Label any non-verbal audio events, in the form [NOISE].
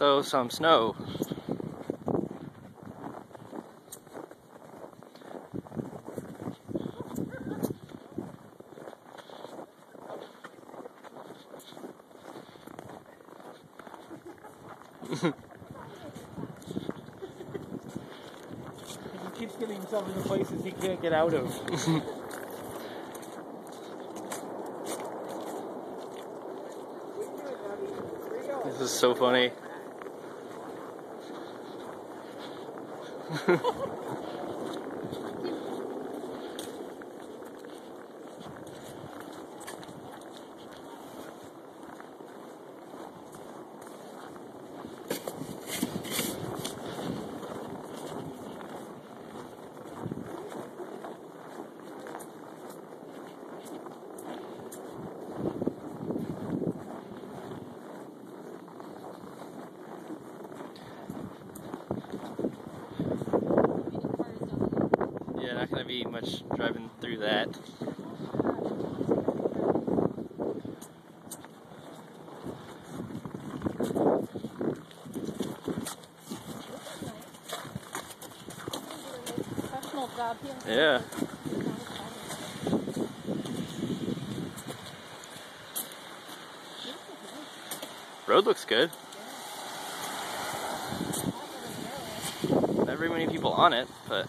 So, some snow. he keeps getting himself into places he can't get out of. [LAUGHS] this is so funny. ハハハ [LAUGHS] Yeah, not gonna be much driving through that. Yeah. Road looks good. Not very many people on it, but